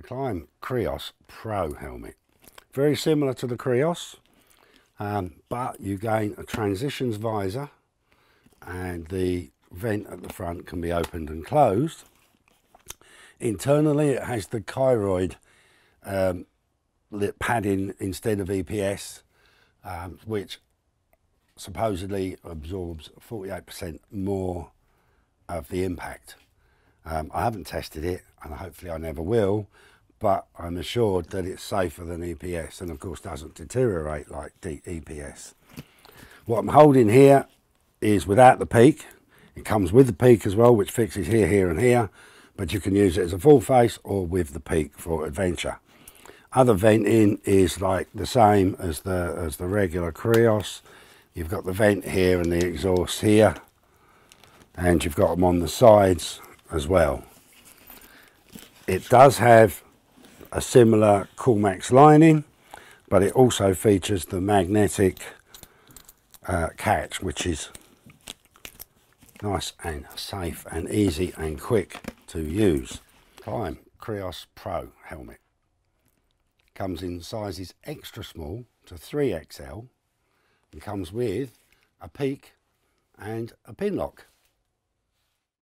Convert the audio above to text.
the Klim Krios Pro helmet. Very similar to the Krios, um, but you gain a transitions visor and the vent at the front can be opened and closed. Internally it has the Koroyd um, padding instead of EPS, um, which supposedly absorbs 48% more of the impact. Um, I haven't tested it and hopefully I never will, but I'm assured that it's safer than EPS and of course doesn't deteriorate like EPS. What I'm holding here is without the peak. It comes with the peak as well, which fixes here, here and here, but you can use it as a full face or with the peak for adventure. Other venting is like the same as the as the regular Krios. You've got the vent here and the exhaust here, and you've got them on the sides as well. It does have a similar Coolmax lining, but it also features the magnetic uh, catch, which is nice and safe and easy and quick to use. Klim Krios Pro helmet. Comes in sizes extra small to 3XL and comes with a peak and a Pinlock.